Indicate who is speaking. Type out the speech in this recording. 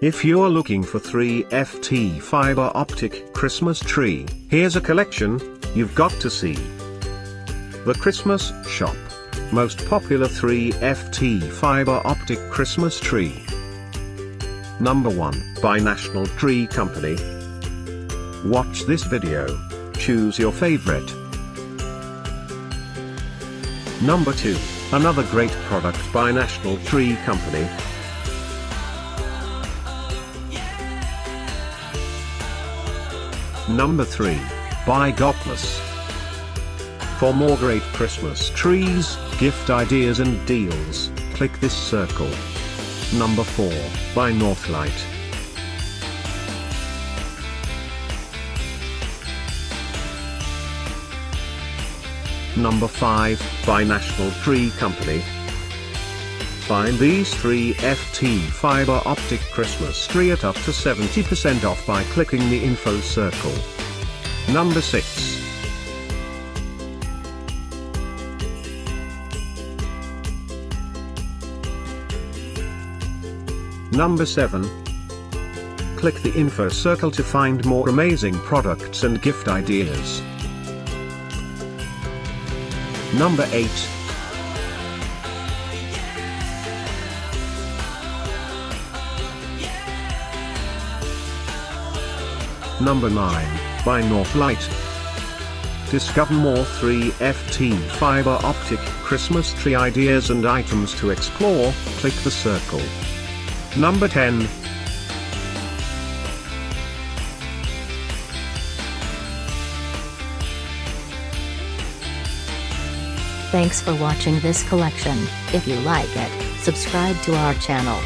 Speaker 1: If you're looking for 3FT fiber optic Christmas tree, here's a collection you've got to see. The Christmas Shop. Most popular 3FT fiber optic Christmas tree. Number 1 by National Tree Company. Watch this video. Choose your favorite. Number 2. Another great product by National Tree Company. Number 3. By Goplus. For more great Christmas trees, gift ideas and deals, click this circle. Number 4, by Northlight. Number 5, by National Tree Company. Find these three FT fiber optic Christmas tree at up to 70% off by clicking the info circle. Number 6. Number 7. Click the info circle to find more amazing products and gift ideas. Number 8. Number 9, by Northlight. Discover more 3FT fiber optic Christmas tree ideas and items to explore, click the circle. Number 10.
Speaker 2: Thanks for watching this collection. If you like it, subscribe to our channel.